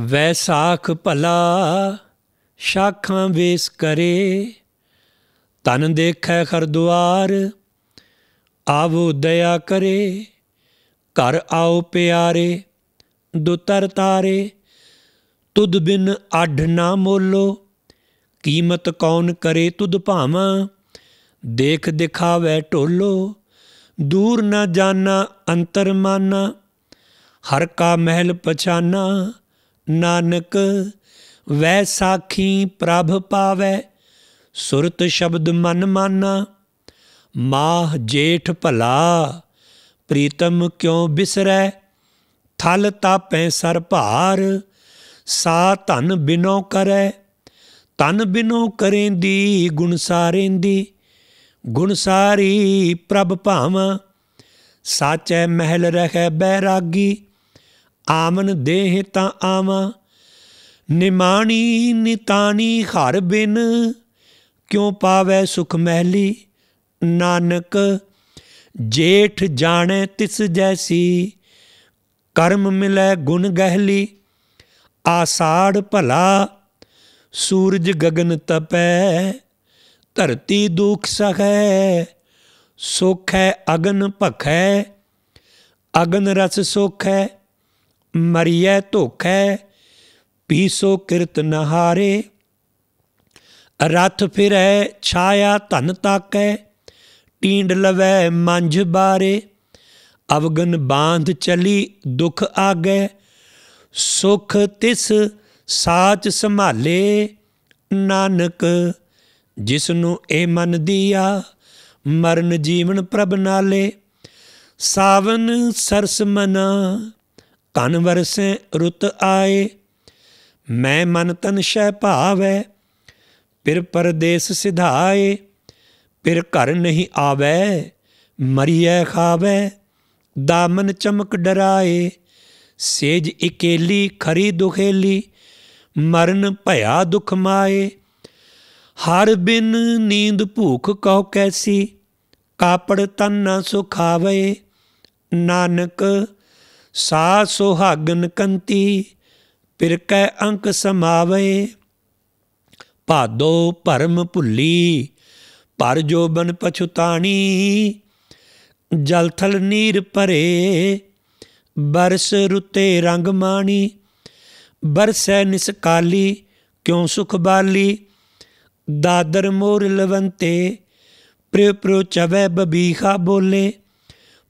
ਵੈਸਾਖ ਭਲਾ, ਸ਼ਾਖਾਂ ਵੇਸ ਕਰੇ। ਤਨ ਦੇਖੈ ਖਰਦੁਆਰ ਆਵੋ ਦਇਆ ਕਰੇ। ਘਰ ਆਓ ਪਿਆਰੇ, ਦੁਤਰ ਤਾਰੇ। ਤੁਧ ਬਿਨ ਅੱਢ ਨਾ ਮੋਲੋ, ਕੀਮਤ ਕੌਣ ਕਰੇ ਤੁਧ ਭਾਵਾਂ। ਦੇਖ ਦਿਖਾਵੇ ਢੋਲੋ, ਦੂਰ ਨਾ ਜਾਣਾ ਅੰਤਰ ਮਾਨਾ। ਹਰ ਕਾ ਮਹਿਲ ਪਛਾਨਾ ਨਾਨਕ ਵੈਸਾਖੀ ਪ੍ਰਭ ਪਾਵੇ, ਸੁਰਤ ਸ਼ਬਦ ਮਨ ਮਾਨਾ, ਮਾਹ ਜੇਠ ਭਲਾ, ਪ੍ਰੀਤਮ ਕਿਉ ਬਿਸਰੈ, ਥਲ ਤਾਪੈ ਸਰ ਭਾਰ, ਸਾ ਧਨ ਬਿਨੋ ਕਰੈ ਤਨ ਬਿਨੋ ਕਰੇਂਦੀ, ਗੁਣ ਸਾਰੇਂਦੀ, ਗੁਣ ਸਾਰੀ ਪ੍ਰਭ ਭਾਵਾਂ, ਸਾਚੈ ਮਹਿਲ ਰਹਿ ਬੈਰਾਗੀ ਆਮਨ ਦੇਹ ਤਾਂ ਆਵਾਂ। ਨਿਮਾਣੀ ਨਿਤਾਣੀ ਹਰ ਬਿਨ, ਕਿਉ ਪਾਵੈ ਸੁਖ ਮਹਿਲੀ? ਨਾਨਕ, ਜੇਠ ਜਾਣੈ ਤਿਸ ਜੈਸੀ, ਕਰਮ ਮਿਲੈ ਗੁਣ ਗਹਿਲੀ। ਆਸਾੜ ਭਲਾ, ਸੂਰਜ ਗਗਨ ਤਪੈ, ਧਰਤੀ ਦੁਖ ਸਖੈ, ਸੁਖ ਹੈ ਅਗਨ ਭਖੈ, ਅਗਨ ਰਸ ਸੁਖ। ਹੈ ਮਰੀਐ ਧੋਖੈ, ਪੀਸੋ ਕਿਰਤ ਨਹਾਰੇ। ਰਥ ਫਿਰੈ, ਛਾਇਆ ਧਨ ਤਾਕੈ ਟੀਂਡ ਲਵੈ ਮੰਝ ਬਾਰੇ। ਅਵਗਨ ਬਾਂਧ ਚਲੀ ਦੁਖ ਆਗੈ, ਸੁਖ ਤਿਸ ਸਾਚ ਸੰਭਾਲੇ। ਨਾਨਕ ਜਿਸ ਨੂੰ ਇਹ ਮਨ ਦੀਆ, ਮਰਨ ਜੀਵਨ ਪ੍ਰਭ ਨਾਲੇ। ਸਾਵਨ ਸਰਸ ਮਨਾ ਕਨ ਵਰਸੇ ਰੁੱਤ ਆਏ, ਮੈਂ ਮਨ ਤਨ ਸ਼ੈ ਭਾਵੈ, ਫਿਰ ਪਰਦੇਸ ਸਿਧਾਏ, ਫਿਰ ਘਰ ਨਹੀਂ ਆਵੈ, ਮਰੀਐ ਖਾਵੈ, ਦਾਮਨ ਚਮਕ ਡਰਾਏ, ਸੇਜ ਇਕੇਲੀ ਖਰੀ ਦੁਖੇਲੀ ਮਰਨ ਭਇਆ ਦੁਖ ਮਾਏ। ਹਰ ਬਿਨ ਨੀਂਦ ਭੂਖ ਕਉ ਕੈਸੀ, ਕਾਪੜ ਤਨ ਨ ਸੁਖਾਵੇ ਨਾਨਕ ਸਾ ਸੁਹਾਗਨ ਕੰਤੀ, ਪਿਰ ਅੰਕ ਸਮਾਵੇ। ਭਾਦੋ ਭਰਮ ਭੁੱਲੀ ਪਰ ਜੋਬਨ ਪਛੁਤਾਣੀ ਜਲ ਥਲ ਨੀਰ ਭਰੇ, ਬਰਸ ਰੁਤੇ ਰੰਗ ਮਾਣੀ। ਬਰਸੈ ਨਿਸਕਾਲੀ ਕਿਉ ਸੁਖ ਬਾਲੀ। ਦਾਦਰ ਮੋਰ ਲਵੰਤੇ, ਪ੍ਰਿਯ ਪ੍ਰਿਯ ਚਵੈ ਬਬੀਖਾ ਬੋਲੇ।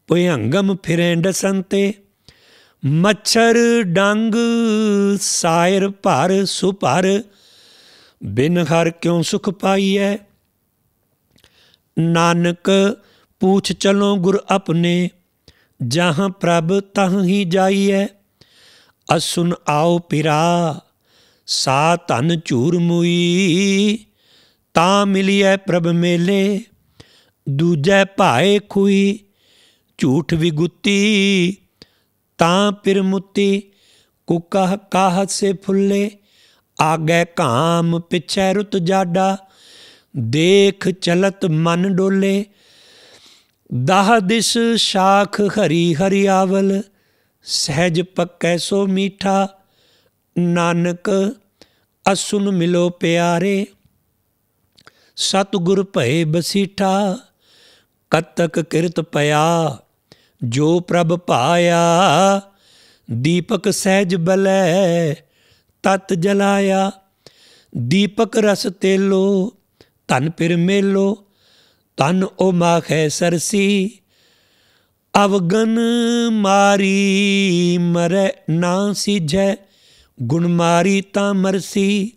ਭਯੰਗਮ ਫਿਰੈ ਡਸੰਤੇ। ਮੱਛਰ ਡੰਗ ਸਾਇਰ ਭਰ ਸੁਭਰ, ਬਿਨ ਹਰ ਕਿਉ ਸੁਖ ਪਾਈਐ? ਨਾਨਕ ਪੂਛ ਚਲੋ ਗੁਰ ਆਪਣੇ, ਜਹਾਂ ਪ੍ਰਭ ਤਹ ਹੀ ਜਾਈਐ। ਅਸੁਨ ਆਓ ਪਿਰਾ, ਸਾ ਧਨ ਝੂਰ ਮੁਈ, ਤਾਂ ਮਿਲਿਐ ਪ੍ਰਭ ਮੇਲੇ। ਦੂਜੈ ਭਾਏ ਖੁਈ, ਝੂਠ ਵਿਗੁੱਤੀ ਤਾਂ ਪਿਰ ਮੁੱਤੀ ਕੁਕਹ ਕਾਹਤ ਸੇ ਫੁੱਲੇ, ਆਗੇ ਕਾਮ ਪਿਛੈ ਰੁਤ ਜਾਡਾ, ਦੇਖ ਚਲਤ ਮਨ ਡੋਲੇ। ਦਾਹ ਦਿਸ ਸ਼ਾਖ ਹਰੀ ਹਰਿਆਵਲ ਸਹਿਜ ਪੱਕੈ ਸੋ ਮੀਠਾ, ਨਾਨਕ ਅਸੁਨ ਮਿਲੋ ਪਿਆਰੇ। ਸਤਿਗੁਰ ਭਏ ਬਸੀਠਾ, ਕਤਕ ਕਿਰਤ ਪਿਆ ਜੋ ਪ੍ਰਭ ਪਾਇਆ, ਦੀਪਕ ਸਹਿਜ ਬਲੈ ਤਤ ਜਲਾਇਆ। ਦੀਪਕ ਰਸ ਤੇਲੋ, ਧਨ ਪਿਰ ਮੇਲੋ ਤਨ ਓ ਮਾਖੈ ਸਰਸੀ। ਅਵਗਨ ਮਾਰੀ ਮਰੈ ਨਾ ਸਿਜੈ ਗੁਣ ਮਾਰੀ ਤਾਂ ਮਰਸੀ।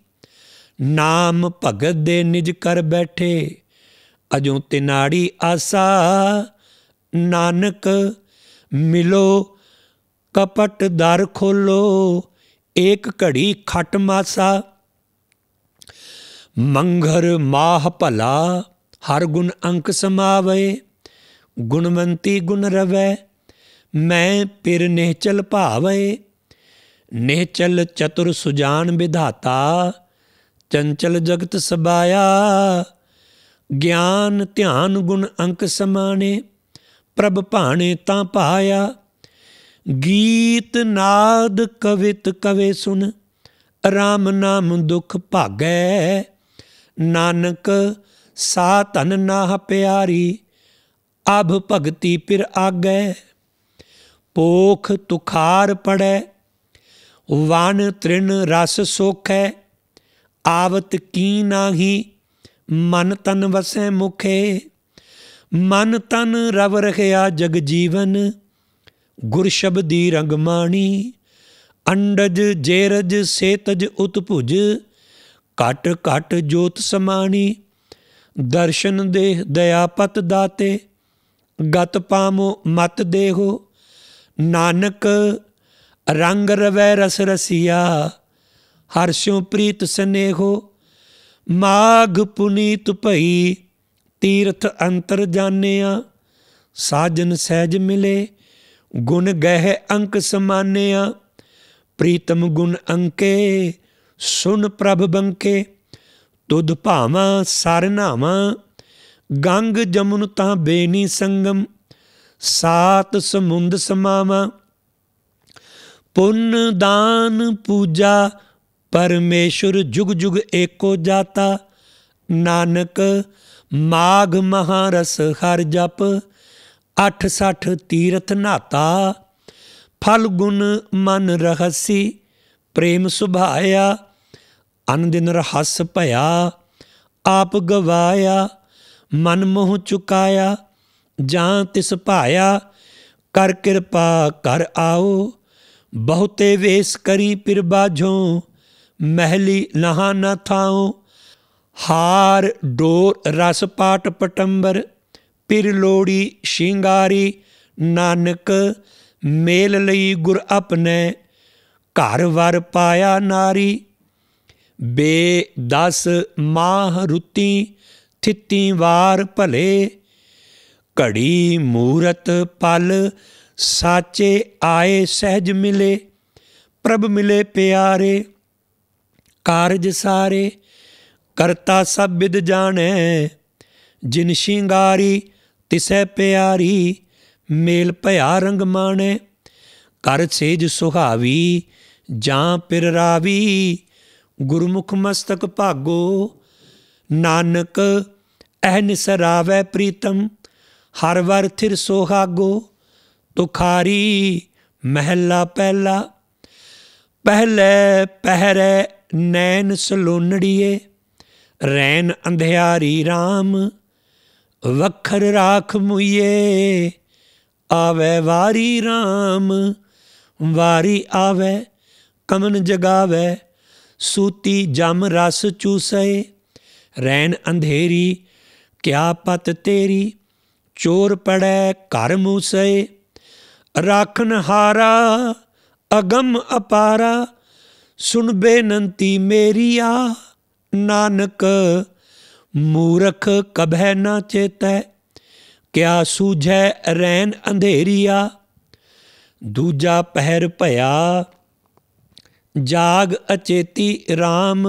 ਨਾਮ ਭਗਤ ਦੇ ਨਿਜ ਕਰ ਬੈਠੇ, ਅਜੋ ਤਿਨਾੜੀ ਆਸਾ ਨਾਨਕ ਮਿਲੋ, ਕਪਟ ਦਰ ਖੋਲੋ, ਏਕ ਘੜੀ ਖਟ ਮਾਸਾ। ਮੰਘਰ ਮਾਹ ਭਲਾ, ਹਰ ਗੁਣ ਅੰਕ ਸਮਾਵੇ, ਗੁਣਵੰਤੀ ਗੁਣ ਰਵੈ, ਮੈਂ ਪਿਰ ਨਿਹਚਲ ਭਾਵੇ। ਨਿਹਚਲ ਚਤੁਰ ਸੁਜਾਨ ਵਿਧਾਤਾ, ਚੰਚਲ ਜਗਤ ਸਬਾਇਆ। ਗਿਆਨ ਧਿਆਨ ਗੁਣ ਅੰਕ ਸਮਾਣੇ ਪ੍ਰਭ ਭਾਣੇ ਤਾਂ ਪਾਇਆ। ਗੀਤ ਨਾਦ ਕਵਿਤ ਕਵੇ ਸੁਨ RAM ਨਾਮ ਦੁਖ ਭਾਗੈ। ਨਾਨਕ, ਸਾ ਧਨ ਨਾਹ ਪਿਆਰੀ ਅਭ ਭਗਤੀ ਪਿਰ ਆਗੈ। ਪੋਖ ਤੁਖਾਰ ਪੜੈ, ਵਨ ਤ੍ਰਿਣ ਰਸ ਸੋਖੈ। ਆਵਤ ਕੀ ਨਾਹੀ, ਮਨ ਤਨ ਵਸੈ ਮੁਖੇ। ਮਨ ਤਨ ਰਵ ਰਖਿਆ ਜਗ ਜੀਵਨ, ਗੁਰ ਸ਼ਬਦੀ ਰੰਗ ਮਾਣੀ, ਅੰਡਜ ਜੇਰਜ ਸੇਤਜ ਉਤਭੁਜ, ਘਟ ਘਟ ਜੋਤ ਸਮਾਣੀ, ਦਰਸ਼ਨ ਦੇਹ ਦਇਆ ਪਤ ਦਾਤੇ, ਗਤ ਪਾਮੋ ਮਤ ਦੇਹੋ, ਨਾਨਕ ਰੰਗ ਰਵੈ ਰਸ ਰਸੀਆ ਹਰਸ਼ੋ ਪ੍ਰੀਤ ਸਨੇਹੋ ਮਾਗ ਪੁਨੀਤ ਭਈ ਤੀਰਥ ਅੰਤਰ ਜਾਣਿਆ, ਸਾਜਨ ਸਹਿਜ ਮਿਲੇ, ਗੁਣ ਗਹਿ ਅੰਕ ਸਮਾਨਿਆ, ਪ੍ਰੀਤਮ ਗੁਣ ਅੰਕੇ ਸੁਨ ਪ੍ਰਭ ਬੰਕੇ, ਤੁਧ ਭਾਵਾਂ ਸਰ ਨਾਵਾਂ, ਗੰਗ ਜਮੁਨ ਤਾਂ ਬੇਨੀ ਸੰਗਮ, ਸਾਤ ਸਮੁੰਦ ਸਮਾਵਾ। ਪੁੰਨ ਦਾਨ ਪੂਜਾ ਪਰਮੇਸ਼ਰ ਜੁਗ ਜੁਗ ਏਕੋ ਜਾਤਾ, ਨਾਨਕ ਮਾਗ ਮਹਾਰਸ ਹਰ ਜਪ 86 ਤੀਰਥ ਨਾਤਾ ਫਲ ਗੁਣ ਮਨ ਰਹਸੀ, ਪ੍ਰੇਮ ਸੁਭਾਇਆ ਅਨ ਦਿਨ ਰਹਸ ਭਇਆ, ਆਪ ਗਵਾਇਆ, ਮਨ ਮੋਹ ਚੁਕਾਇਆ, ਜਾਂ ਤਿਸ ਭਾਇਆ, ਕਰ ਕਿਰਪਾ ਕਰ ਆਓ, ਬਹੁਤੇ ਵੇਸ ਕਰੀ ਪਿਰ ਬਾਝੋਂ ਮਹਿਲੀ ਲਹਾ ਨਾ ਥਾਓ। ਹਾਰ, ਡੋਰ, ਰਸ ਪਾਟ, ਪਟੰਬਰ, ਪਿਰ ਲੋੜੀ, ਸ਼ਿੰਗਾਰੀ, ਨਾਨਕ, ਮੇਲ ਲਈ ਗੁਰ ਆਪਣੇ, ਘਰ ਵਰ ਪਾਇਆ ਨਾਰੀ, ਬੇ ਦਸ ਮਾਹ ਰੁੱਤੀ, ਥਿੱਤੀ ਵਾਰ ਭਲੇ, ਘੜੀ ਮੂਰਤ ਪਲ, ਸਾਚੇ ਆਏ ਸਹਿਜ ਮਿਲੇ, ਪ੍ਰਭ ਮਿਲੇ ਪਿਆਰੇ, ਕਾਰਜ ਸਾਰੇ ਕਰਤਾ ਸਭ ਬਿਦ ਜਾਣੈ, ਜਿਨ ਸ਼ਿੰਗਾਰੀ ਤਿਸੈ ਪਿਆਰੀ, ਮੇਲ ਭਇਆ ਰੰਗ ਮਾਣੈ। ਕਰ ਸੇਜ ਸੁਹਾਵੀ, ਜਾਂ ਪਿਰ ਰਾਵੀ, ਗੁਰਮੁਖ ਮਸਤਕ ਭਾਗੋ। ਨਾਨਕ ਐ ਸਰਾਵੈ ਪ੍ਰੀਤਮ, ਹਰ ਵਰ ਥਿਰ ਸੋਹਾਗੋ। ਤੁਖਾਰੀ, ਮਹਿਲਾ ਪਹਿਲਾ, ਪਹਿਲੇ ਪਹਿਰੇ ਨੈਣ ਸਲੋਨੜੀਏ। ਰੈਨ ਅੰਧਿਆਰੀ RAM ਵਖਰ ਰਾਖ ਮੁਈਏ, ਆਵੇ ਵਾਰੀ RAM ਵਾਰੀ ਆਵੇ, ਕਮਨ ਜਗਾਵੇ, ਸੂਤੀ ਜਮ ਰਸ ਚੂਸਏ ਰੈਨ ਅੰਧੇਰੀ, ਕਿਆ ਪਤ ਤੇਰੀ, ਚੋਰ ਪੜੈ ਘਰ ਮੂਸੇ, ਰਾਖਨ ਹਾਰਾ, ਅਗਮ ਅਪਾਰਾ, ਸੁਣ ਬੇਨੰਤੀ ਆ। ਨਾਨਕ ਮੂਰਖ ਕਭੈ ਨਾ ਚੇਤੈ ਕਿਆ ਸੂਝੈ ਰੈਨ ਅੰਧੇਰੀਆ ਦੂਜਾ ਪਹਿਰ ਭਇਆ ਜਾਗ ਅਚੇਤੀ RAM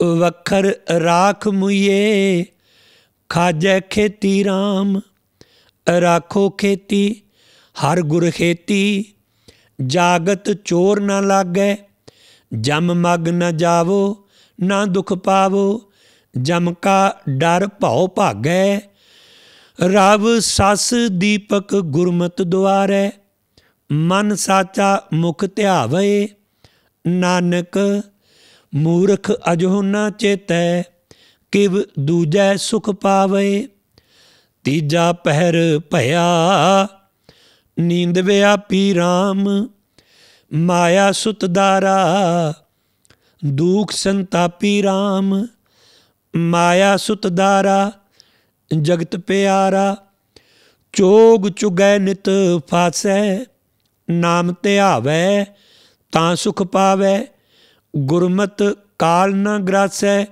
ਵਖਰ ਰਾਖ ਮੁਈਏ ਖਾਜੈ ਖੇਤੀ RAM ਰਾਖੋ ਖੇਤੀ ਹਰ ਗੁਰ ਖੇਤੀ ਜਾਗਤ ਚੋਰ ਨਾ ਲਾਗੈ ਜਮ ਮਗ ਨ ਜਾਵੋ ਨਾ ਦੁਖ ਪਾਵੋ, ਜਮ ਕਾ ਡਰ ਭਉ ਭਾਗੈ। ਰਵ ਸਸ ਦੀਪਕ ਗੁਰਮਤ ਦੁਆਰੈ, ਮਨ ਸਾਚਾ ਮੁਖ ਧਿਆਵੇ। ਨਾਨਕ, ਮੂਰਖ ਅਜੋ ਨ ਚੇਤੈ, ਕਿਵ ਦੂਜੈ ਸੁਖ ਪਾਵੇ। ਤੀਜਾ ਪਹਿਰ ਭਇਆ, ਨੀਂਦ ਵਿਆਪੀ RAM ਮਾਇਆ ਸੁਤਦਾਰਾ ਦੁਖ ਸੰਤਾਪੀ RAM ਮਾਇਆ ਸੁਤਦਾਰਾ ਜਗਤ ਪਿਆਰਾ, ਚੋਗ ਚੁਗੈ ਨਿਤ ਫਾਸੈ, ਨਾਮ ਧਿਆਵੈ ਤਾਂ ਸੁਖ ਪਾਵੈ, ਗੁਰਮਤ ਕਾਲ ਨਾ ਗ੍ਰਾਸੈ,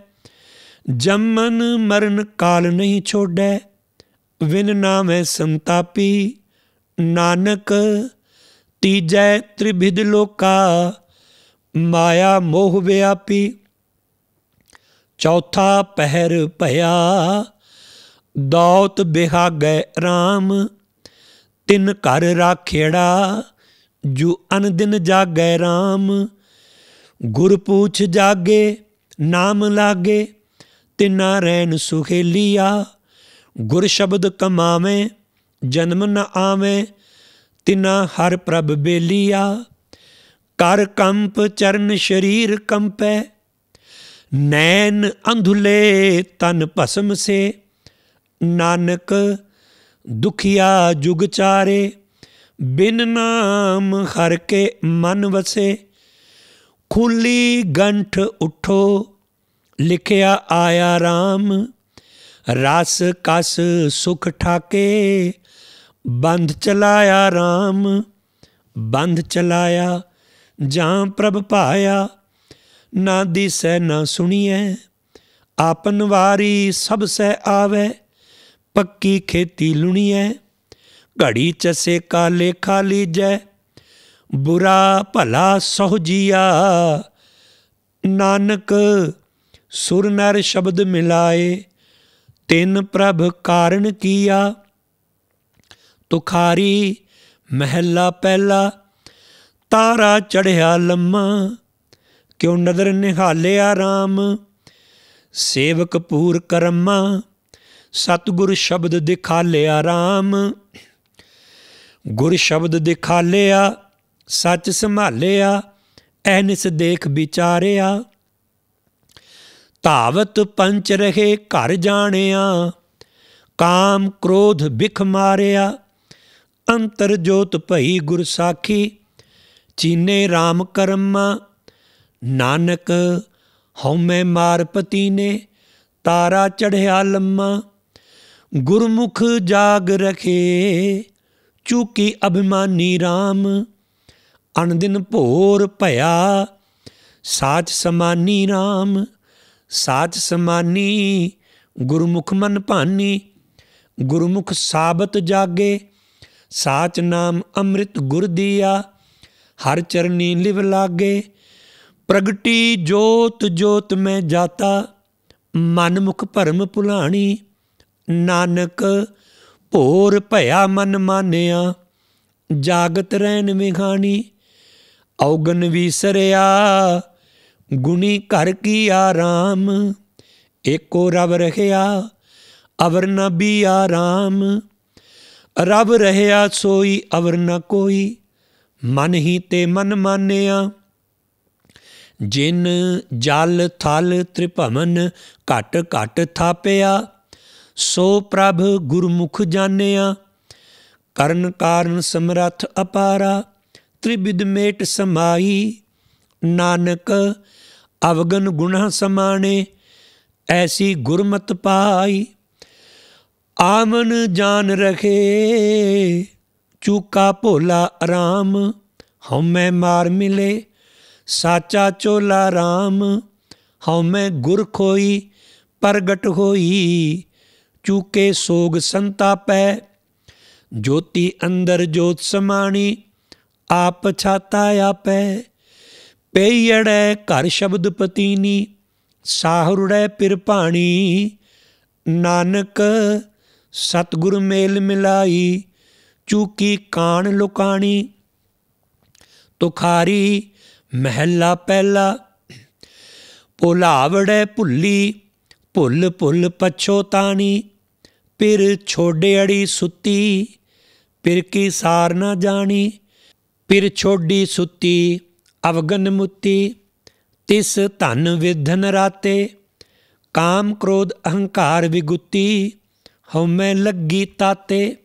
ਜੰਮਨ ਮਰਨ ਕਾਲ ਨਹੀਂ ਛੋੜੈ, ਵਿਨ ਨਾਮੈ ਸੰਤਾਪੀ, ਨਾਨਕ ਤੀਜੈ ਤ੍ਰਿਭਿਦ ਲੋਕਾ ਮਾਇਆ ਮੋਹ ਵਿਆਪੀ, ਚੌਥਾ ਪਹਿਰ ਭਇਆ ਦੌਤ ਬਿਹਾਗੈ RAM ਤਿੰਨ ਘਰ ਰਾਖੇੜਾ, ਜੂ ਅਨ ਦਿਨ ਜਾਗੈ RAM ਗੁਰ ਪੂਛ ਜਾਗੇ, ਨਾਮ ਲਾਗੇ, ਤਿਨਾ ਰਹਿਣ ਸੁਖੇਲੀਆ ਗੁਰ ਸ਼ਬਦ ਕਮਾਵੇਂ, ਜਨਮ ਨ ਆਵੇਂ, ਤਿਨਾ ਹਰ ਪ੍ਰਭ ਬੇਲੀਆ। ਕਰ ਕੰਪ ਚਰਨ ਸ਼ਰੀਰ ਕੰਪੈ ਨੈਣ ਅੰਧੁਲੇ ਤਨ ਭਸਮ ਸੇ ਨਾਨਕ ਦੁਖੀਆ ਜੁਗ ਚਾਰੇ ਬਿਨ ਨਾਮ ਹਰ ਕੇ ਮਨ ਵਸੇ ਖੁੱਲੀ ਗੰਠ ਉਠੋ ਲਿਖਿਆ ਆਇਆ RAM ਰਸ ਕਸ ਸੁਖ ਠਾਕੇ ਬੰਧ ਚਲਾਇਆ RAM ਬੰਧ ਚਲਾਇਆ ਜਾਂ ਪ੍ਰਭ ਪਾਇਆ, ਨਾ ਦਿਸੈ, ਨਾ ਸੁਣੀਐ। ਆਪਨ ਵਾਰੀ ਸਭ ਸਹਿ ਆਵੇ, ਪੱਕੀ ਖੇਤੀ ਲੁਣੀਐ। ਘੜੀ ਚਸੇ ਕਾਲੇ ਖਾਲੀ ਜੈ, ਬੁਰਾ ਭਲਾ ਸਹੁ ਜੀਆ। ਨਾਨਕ, ਸੁਰ ਨਰ ਸ਼ਬਦ ਮਿਲਾਏ, ਤਿੰਨ ਪ੍ਰਭ ਕਾਰਨ ਕੀਆ। ਤੁਖਾਰੀ, ਮਹਿਲਾ ਪਹਿਲਾ ਤਾਰਾ ਚੜਿਆ ਲੰਮਾ, ਕਿਉ ਨਦਰ ਨਿਹਾਲਿਆ RAM ਸੇਵਕ ਪੂਰ ਕਰਮਾ, ਸਤਗੁਰ ਸ਼ਬਦ ਦਿਖਾਲਿਆ RAM ਗੁਰ ਸ਼ਬਦ ਦਿਖਾਲਿਆ, ਸੱਚ ਸੰਭਾਲਿਆ, ਐਨਿਸ ਦੇਖ ਵਿਚਾਰਿਆ। ਧਾਵਤ ਪੰਚ ਰਹੇ ਘਰ ਜਾਣਿਆ, ਕਾਮ ਕ੍ਰੋਧ ਬਿਖ ਮਾਰਿਆ। ਅੰਤਰ ਜੋਤ ਭਈ ਗੁਰ ਸਾਖੀ ਚੀਨੇ RAM ਕਰਮਾ, ਨਾਨਕ ਹਉਮੈ ਮਾਰਪਤੀ ਨੇ ਤਾਰਾ ਚੜਿਆ ਲੰਮਾ। ਗੁਰਮੁਖ ਜਾਗ ਰਖੇ, ਚੂਕੀ ਅਭਿਮਾਨੀ RAM ਅਣਦਿਨ ਭੋਰ ਭਇਆ, ਸਾਚ ਸਮਾਨੀ RAM ਸਾਚ ਸਮਾਨੀ, ਗੁਰਮੁਖ ਮਨ ਭਾਨੀ। ਗੁਰਮੁਖ ਸਾਬਤ ਜਾਗੇ, ਸਾਚ ਨਾਮ ਅੰਮ੍ਰਿਤ ਗੁਰ ਦੀਆ। ਹਰ ਚਰਨੀ ਲਿਵ ਲਾਗੇ ਪ੍ਰਗਟੀ ਜੋਤ ਜੋਤ ਮੈਂ ਜਾਤਾ ਮਨ ਮੁਖ ਭਰਮ ਭੁਲਾਣੀ ਨਾਨਕ ਭੋਰ ਭਇਆ ਮਨ ਮਾਨਿਆ ਜਾਗਤ ਰਹਿਣ ਵਿਖਾਣੀ ਔਗਨ ਵਿਸਰਿਆ ਗੁਣੀ ਘਰ ਕੀ ਆਰਾਮ ਏਕੋ ਰਬ ਰਹਿਆ ਅਵਰ ਨ ਬੀ ਆਰਾਮ ਰਬ ਰਹਿਆ ਸੋਈ ਅਵਰ ਨ ਕੋਈ ਮਨ ਹੀ ਤੇ ਮਨ ਮਾਨਿਆ। ਜਿਨ ਜਲ ਥਲ ਤ੍ਰਿਭਵਨ ਘਟ ਘਟ ਥਾਪਿਆ, ਸੋ ਪ੍ਰਭ ਗੁਰਮੁਖ ਜਾਣਿਆ। ਕਰਨ ਕਾਰਨ ਸਮਰੱਥ ਅਪਾਰਾ ਤ੍ਰਿਬਿਦ ਮੇਟ ਸਮਾਈ। ਨਾਨਕ ਅਵਗਨ ਗੁਣਾ ਸਮਾਣੇ, ਐਸੀ ਗੁਰਮਤ ਪਾਈ। ਆਮਨ ਜਾਨ ਰਖੇ ਚੂਕਾ ਭੋਲਾ ਆਰਾਮ ਹਉਮੈ ਮਾਰ ਮਿਲੇ, ਸਾਚਾ ਚੋਲਾ RAM ਹਉਮੈ ਗੁਰ ਖੋਈ, ਪ੍ਰਗਟ ਹੋਈ। ਚੂਕੇ ਸੋਗ ਸੰਤਾਪੈ, ਜੋਤੀ ਅੰਦਰ ਜੋਤ ਸਮਾਣੀ, ਆਪ ਛਾਤਾ ਆਪੈ। ਪਈੜੈ ਘਰ ਸ਼ਬਦ ਪਤੀਨੀ, ਸਾਹਰੁੜੈ ਪਿਰ ਭਾਣੀ। ਨਾਨਕ ਸਤਗੁਰ ਮੇਲ ਮਿਲਾਈ ਚੂਕੀ ਕਾਣ ਲੁਕਾਣੀ। ਤੁਖਾਰੀ ਮਹਿਲਾ ਪਹਿਲਾ। ਭੁਲਾਵੜੈ ਭੁੱਲੀ, ਭੁੱਲ ਭੁੱਲ ਪਛੋਤਾਣੀ ਪਿਰ ਛੋੜਿਆੜੀ ਸੁੱਤੀ, ਪਿਰ ਕੀ ਸਾਰ ਨਾ ਜਾਣੀ। ਪਿਰ ਛੋਡੀ ਸੁੱਤੀ, ਅਵਗਨ ਮੁੱਤੀ। ਤਿਸ ਧਨ ਵਿਧਨ ਰਾਤੇ, ਕਾਮ ਕ੍ਰੋਧ ਅਹੰਕਾਰ ਵਿਗੁੱਤੀ। ਹਉਮੈ ਲੱਗੀ ਤਾਤੇ।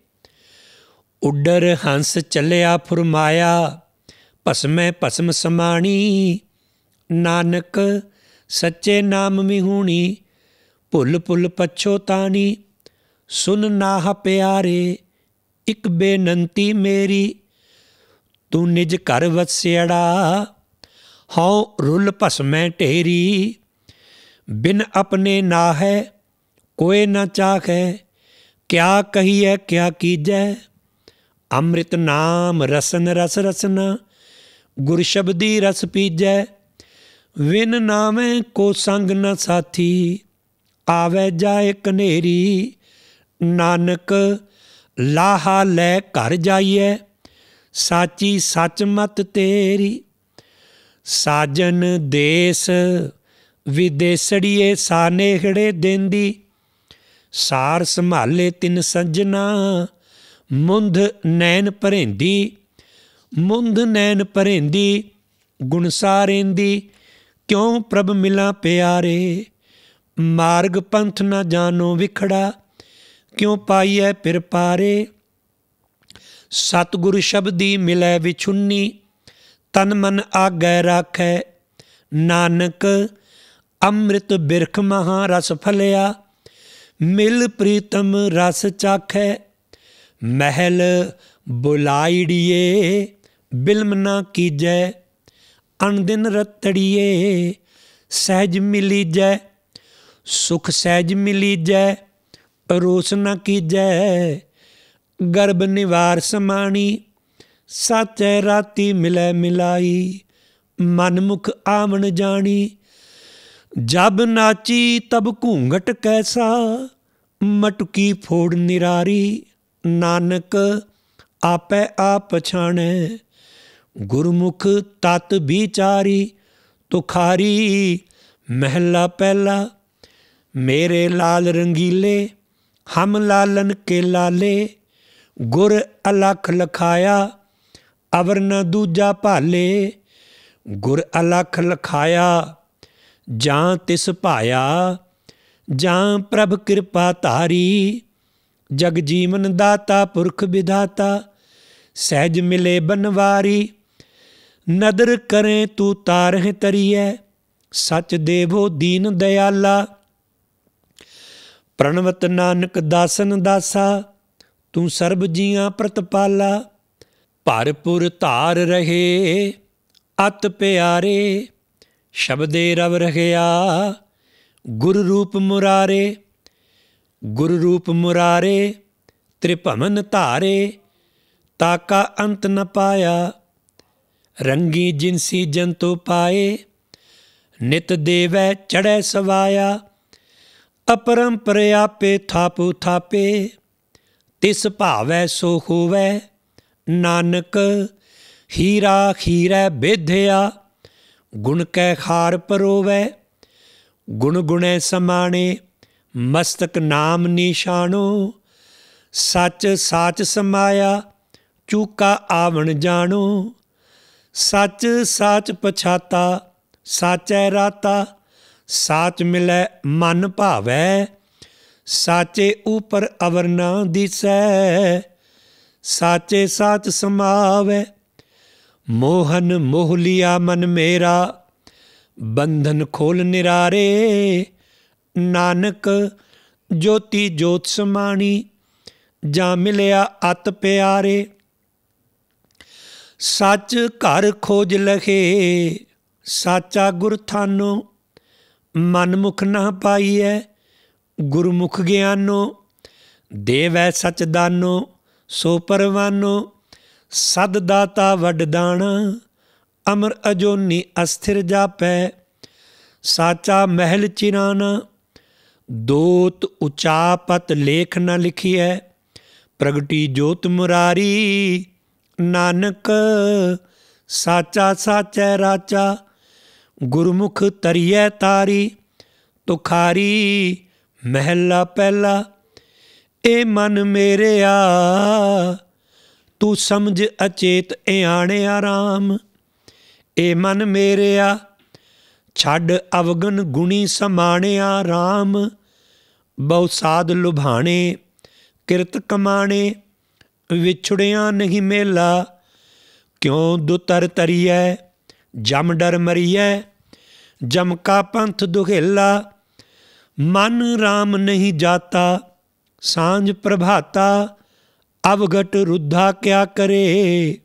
ਉੱਡਰ ਹੰਸ ਚੱਲਿਆ ਫੁਰਮਾਇਆ, ਭਸਮੈ ਭਸਮ ਸਮਾਣੀ, ਨਾਨਕ ਸੱਚੇ ਨਾਮ ਮਿਹੂਣੀ, ਭੁੱਲ ਭੁੱਲ ਪਛੋਤਾਨੀ ਸੁਨ ਨਾਹ ਪਿਆਰੇ, ਇਕ ਬੇਨੰਤੀ ਮੇਰੀ, ਤੂੰ ਨਿਜ ਘਰ ਵਸਿਆੜਾ, ਹਉ ਰੁੱਲ ਭਸਮੈ ਢੇਰੀ, ਬਿਨ ਆਪਣੇ ਨਾ ਹੈ ਕੋਏ ਨਾ ਚਾਖੈ ਕਿਆ ਕਹੀਐ, ਕਿਆ ਕੀਜੈ ਅੰਮ੍ਰਿਤ ਨਾਮ ਰਸਨ ਰਸ ਰਸਨਾ, ਗੁਰ ਸ਼ਬਦੀ ਰਸ ਪੀਜੈ, ਵਿਨ ਨਾਵੇਂ ਕੋ ਸੰਗ ਨ ਸਾਥੀ, ਆਵੇ ਜਾਏ ਕਨੇਰੀ, ਨਾਨਕ ਲਾਹਾ ਲੈ ਘਰ ਜਾਈਐ, ਸਾਚੀ ਸੱਚ ਮਤ ਤੇਰੀ, ਸਾਜਨ ਦੇਸ ਵਿਦੇਸੜੀਏ ਸਾਨੇਹੜੇ ਦਿੰਦੀ, ਸਾਰ ਸੰਭਾਲੇ ਤਿੰਨ ਸੰਜਨਾ ਮੁੰਦ ਨੈਣ ਭਰੇਂਦੀ ਮੁੰਦ ਨੈਣ ਭਰੇਂਦੀ, ਗੁਣ ਸਾਰੇਂਦੀ, ਕਿਉਂ ਪ੍ਰਭ ਮਿਲਾ ਪਿਆਰੇ? ਮਾਰਗ ਪੰਥ ਨਾ ਜਾਣੋ ਵਿਖੜਾ, ਕਿਉਂ ਪਾਈਐ ਪਿਰ ਪਾਰੇ? ਸਤਿਗੁਰ ਸ਼ਬਦੀ ਮਿਲੈ ਵਿਛੁੰਨੀ, ਤਨ ਮਨ ਆਗੈ ਰਾਖੈ। ਨਾਨਕ, ਅੰਮ੍ਰਿਤ ਬਿਰਖ ਮਹਾ ਰਸ ਫਲਿਆ, ਮਿਲ ਪ੍ਰੀਤਮ ਰਸ ਚਾਖੈ। ਮਹਿਲ ਬੁਲਾਈੜੀਏ ਬਿਲਮ ਨਾ ਕੀਜੈ ਅਣ ਰਤੜੀਏ ਸਹਿਜ ਮਿਲੀਜੈ ਸੁਖ ਸਹਿਜ ਮਿਲੀਜੈ ਰੋਸ ਨ ਕੀਜੈ ਗਰਬ ਨਿਵਾਰ ਸਮਾਣੀ ਸਾਚੈ ਰਾਤੀ ਮਿਲੈ ਮਿਲਾਈ ਮਨ ਮੁਖ ਆਵਣ ਜਾਣੀ ਜਬ ਨਾਚੀ ਤਬ ਘੂੰਘਟ ਕੈਸਾ ਮਟਕੀ ਫੋੜ ਨਿਰਾਰੀ ਨਾਨਕ ਆਪੈ ਆਪ ਪਛਾਣੈ। ਗੁਰਮੁਖ ਤਤ ਵਿਚਾਰੀ, ਤੁਖਾਰੀ, ਮਹਿਲਾ ਪਹਿਲਾ। ਮੇਰੇ ਲਾਲ ਰੰਗੀਲੇ, ਹਮ ਲਾਲਨ ਕੇ ਲਾਲੇ। ਗੁਰ ਅਲਖ ਲਖਾਇਆ, ਅਵਰ ਨ ਦੂਜਾ ਭਾਲੇ। ਗੁਰ ਅਲਖ ਲਖਾਇਆ, ਜਾਂ ਤਿਸ ਭਾਇਆ, ਜਾਂ ਪ੍ਰਭ ਕਿਰਪਾ ਧਾਰੀ। ਜਗ ਜੀਵਨ ਦਾਤਾ, ਪੁਰਖ ਵਿਧਾਤਾ, ਸਹਿਜ ਮਿਲੇ ਬਨਵਾਰੀ, ਨਦਰ ਕਰੇ ਤੂੰ ਤਾਰਹਿ ਤਰੀਐ, ਸਚ ਦੇਵੋ ਦੀਨ ਦਿਆਲਾ। ਪ੍ਰਣਵਤ ਨਾਨਕ ਦਾਸਨ ਦਾਸਾ, ਤੂੰ ਸਰਬ ਜੀਆਂ ਪ੍ਰਤਪਾਲਾ। ਭਰਪੁਰ ਧਾਰ ਰਹੇ, ਅਤ ਪਿਆਰੇ, ਸ਼ਬਦੇ ਰਵ ਰਹਿਆ, ਗੁਰ ਰੂਪ ਮੁਰਾਰੇ ਗੁਰ ਰੂਪ ਮੁਰਾਰੇ, ਤ੍ਰਿਭਵਨ ਧਾਰੇ, ਤਾਕਾ ਅੰਤ ਨ ਪਾਇਆ। ਰੰਗੀ ਜਿਨਸੀ ਜੰਤੂ ਪਾਏ, ਨਿਤ ਦੇਵੈ ਚੜੈ ਸਵਾਇਆ। ਅਪਰੰਪਰ ਆਪੇ ਥਾਪੂ ਥਾਪੇ, ਤਿਸ ਭਾਵੈ ਸੋ ਹੋਵੈ। ਨਾਨਕ, ਹੀਰਾ ਖੀਰੈ ਬੇਧਿਆ, ਗੁਣ ਕੈ ਖਾਰ ਪਰੋਵੈ। ਗੁਣ ਗੁਣੈ ਸਮਾਣੇ ਮਸਤਕ ਨਾਮ ਨਿਸ਼ਾਨੋ, ਸੱਚ ਸਾਚ ਸਮਾਇਆ, ਚੂਕਾ ਆਵਣ ਜਾਣੋ। ਸੱਚ ਸਾਚ ਪਛਾਤਾ, ਸਾਚੈ ਰਾਤਾ, ਸਾਚ ਮਿਲੈ ਮਨ ਭਾਵੈ, ਸਾਚੇ ਉਪਰ ਅਵਰ ਨਾ ਦਿਸੈ, ਸਾਚੇ ਸਾਚ ਸਮਾਵੈ। ਮੋਹਨ ਮੋਹ ਲਿਆ ਮਨ ਮੇਰਾ, ਬੰਧਨ ਖੋਲ ਨਿਰਾਰੇ ਨਾਨਕ, ਜੋਤੀ ਜੋਤ ਸਮਾਣੀ, ਜਾਂ ਮਿਲਿਆ ਅਤ ਪਿਆਰੇ, ਸੱਚ ਘਰ ਖੋਜ ਲਖੇ ਸਾਚਾ ਗੁਰ ਥਾਨੋ ਮਨ ਮੁਖ ਨਾ ਪਾਈਐ, ਗੁਰਮੁਖ ਗਿਆਨੋ, ਦੇਵੈ ਸਚ ਦਾਨੋ, ਸੋ ਪਰਵਾਨੋ, ਸਦ ਦਾਤਾ ਵੱਡ ਦਾਣਾ, ਅਮਰ ਅਜੋਨੀ ਅਸਥਿਰ ਜਾਪੈ, ਸਾਚਾ ਮਹਿਲ ਚਿਰਾਨਾ ਦੋਤ ਉਚਾਪਤ ਲੇਖ ਨ ਲਿਖੀਐ, ਪ੍ਰਗਟੀ ਜੋਤ ਮੁਰਾਰੀ, ਨਾਨਕ ਸਾਚਾ ਸਾਚੈ ਰਾਚਾ, ਗੁਰਮੁਖ ਤਰੀਐ ਤਾਰੀ, ਤੁਖਾਰੀ ਮਹਿਲਾ ਪਹਿਲਾ, ਏ ਮਨ ਮੇਰਿਆ, ਤੂੰ ਸਮਝ ਅਚੇਤ ਇਆਣੇ ਆਰਾਮ ਏ ਮਨ ਮੇਰਿਆ, ਛੱਡ ਅਵਗਨ ਗੁਣੀ ਸਮਾਣਿਆ RAM ਬਹੁ ਸਾਧ ਲੁਭਾਣੇ ਕਿਰਤ ਕਮਾਣੇ ਵਿਛੜਿਆ ਨਹੀਂ ਮੇਲਾ ਕਿਉ ਦੁਤਰ ਤਰੀਐ ਜਮ ਡਰ ਮਰੀਐ ਜਮ ਕਾ ਪੰਥ ਦੁਹੇਲਾ ਮਨ RAM ਨਹੀਂ ਜਾਤਾ ਸਾਂਝ ਪ੍ਰਭਾਤਾ ਅਵਗਟ ਰੁੱਧਾ ਕਿਆ ਕਰੇ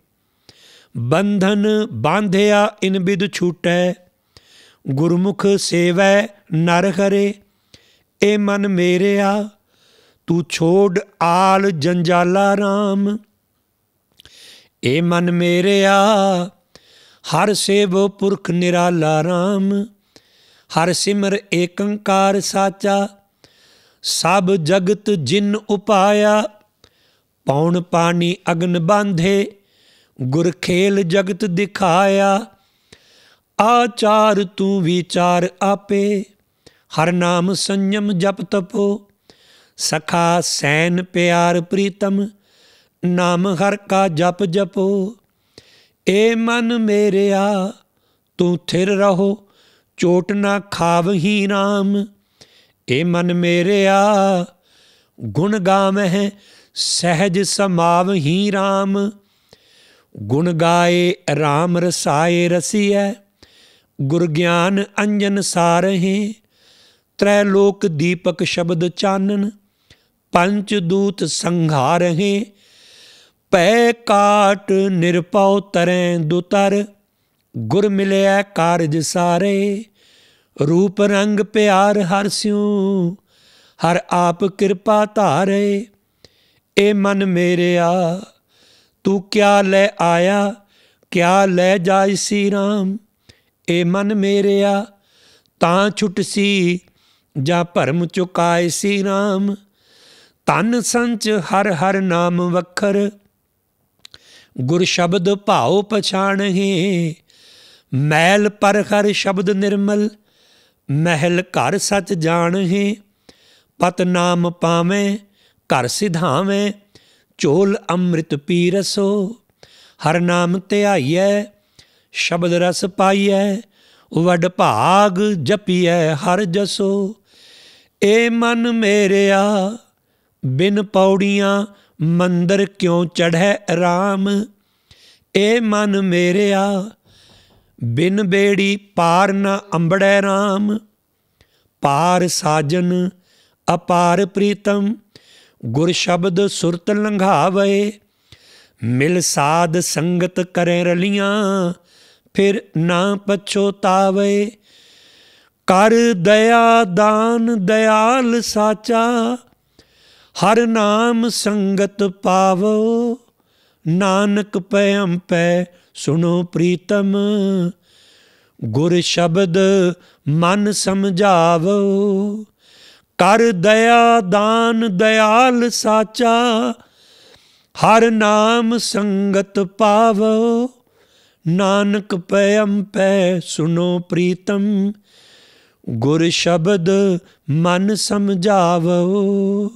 ਬੰਧਨ ਬਾਂਧਿਆ ਇਨ ਬਿਦ ਛੂਟੈ ਗੁਰਮੁਖ ਸੇਵੈ ਨਰ ਹਰੇ ਏ ਮਨ ਮੇਰਿਆ, ਤੂੰ ਛੋੜ ਆਲ ਜੰਜਾਲਾ ਰਾਮ। ਏ ਮਨ ਮੇਰਿਆ, ਹਰ ਸੇਵ ਪੁਰਖ ਨਿਰਾਲਾ ਰਾਮ। ਹਰ ਸਿਮਰ ਏਕੰਕਾਰ ਸਾਚਾ, ਸਭ ਜਗਤ ਜਿਨ ਉਪਾਇਆ। ਪੌਣ ਪਾਣੀ ਅਗਨ ਬਾਂਧੇ, ਗੁਰ ਖੇਲ ਜਗਤ ਦਿਖਾਇਆ। ਆਚਾਰ ਤੂੰ ਵਿਚਾਰ ਆਪੇ। ਹਰ ਨਾਮ ਸੰਯਮ ਜਪ ਤਪੋ, ਸਖਾ ਸੈਨ ਪਿਆਰ ਪ੍ਰੀਤਮ, ਨਾਮ ਹਰ ਕਾ ਜਪ ਜਪੋ। ਏ ਮਨ ਮੇਰਿਆ, ਤੂੰ ਥਿਰ ਰਹੋ, ਚੋਟ ਨਾ ਖਾਵਹੀ RAM ਏ ਮਨ ਮੇਰਿਆ, ਗੁਣ ਗਾਵਹਿ, ਸਹਿਜ ਸਮਾਵਹੀ RAM ਗੁਣ ਗਾਏ RAM ਰਸਾਏ ਰਸੀਐ, ਗੁਰ ਗਿਆਨ ਅੰਜਨ ਸਾਰਹਿ ਤ੍ਰੈ ਲੋਕ ਦੀਪਕ ਸ਼ਬਦ ਚਾਨਣ ਪੰਚ ਦੂਤ ਸੰਘਾ ਰਹੇ ਪੈ ਕਾਟ ਨਿਰਪਉ ਤਰੈ ਦੁਤਰ, ਗੁਰ ਮਿਲਿਆ ਕਾਰਜ ਸਾਰੇ, ਰੂਪ ਰੰਗ ਪਿਆਰ ਹਰ ਸਿਉ, ਹਰ ਆਪ ਕਿਰਪਾ ਧਾਰੇ, ਏ ਮਨ ਮੇਰਿਆ, ਤੂੰ ਕਿਆ ਲੈ ਆਇਆ, ਕਿਆ ਲੈ ਜਾਇ ਸੀ ਰਾਮ, ਏ ਮਨ ਮੇਰਿਆ, ਤਾਂ ਛੁੱਟ ਸੀ ਜਾਂ ਭਰਮ ਚੁਕਾਏ ਸੀ ਰਾਮ ਤਨ ਸੰਚ ਹਰ ਹਰ ਨਾਮ ਵਖਰ। ਗੁਰ ਸ਼ਬਦ ਭਾਉ ਪਛਾਣਹਿ, ਮੈਲ ਪਰ ਹਰ ਸ਼ਬਦ ਨਿਰਮਲ, ਮਹਿਲ ਘਰ ਸਚ ਜਾਣਹਿ। ਪਤ ਨਾਮ ਪਾਵੇਂ, ਘਰ ਸਿਧਾਵੇਂ ਚੋਲ ਅੰਮ੍ਰਿਤ ਪੀ ਰਸੋ। ਹਰ ਨਾਮ ਧਿਆਈਐ, ਸ਼ਬਦ ਰਸ ਪਾਈਐ, ਵਡ ਭਾਗ ਜਪੀਐ ਹਰ ਜਸੋ। ਏ ਮਨ ਮੇਰਿਆ, ਬਿਨ ਪੌੜੀਆਂ ਮੰਦਰ ਕਿਉਂ ਚੜ੍ਹੈ RAM ਏ ਮਨ ਮੇਰਿਆ, ਬਿਨ ਬੇੜੀ ਪਾਰ ਨਾ ਅੰਬੜੈ RAM ਪਾਰ ਸਾਜਨ ਅਪਾਰ ਪ੍ਰੀਤਮ, ਗੁਰ ਸ਼ਬਦ ਸੁਰਤ ਲੰਘਾਵੇ ਮਿਲ ਸਾਧ ਸੰਗਤ ਕਰੇ ਰਲੀਆਂ, ਫਿਰ ਨਾ ਪਛੋਤਾਵੇ ਕਰ ਦਇਆ ਦਾਨ ਦਿਆਲ ਸਾਚਾ, ਹਰ ਨਾਮ ਸੰਗਤ ਪਾਵੋ। ਨਾਨਕ ਪਇਮ ਪੈ ਸੁਣੋ ਪ੍ਰੀਤਮ, ਗੁਰ ਸ਼ਬਦ ਮਨ ਸਮਝਾਵੋ। ਕਰ ਦਇਆ ਦਾਨ ਦਿਆਲ ਸਾਚਾ, ਹਰ ਨਾਮ ਸੰਗਤ ਪਾਵੋ। ਨਾਨਕ ਪਇਮ ਪੈ ਸੁਣੋ ਪ੍ਰੀਤਮ ਗੁਰ ਸ਼ਬਦ ਮਨ ਸਮਝਾਵੋ।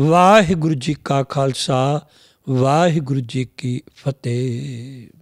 ਵਾਹਿਗੁਰੂ ਜੀ ਕਾ ਖਾਲਸਾ ਵਾਹਿਗੁਰੂ ਜੀ ਕੀ ਫਤਿਹ।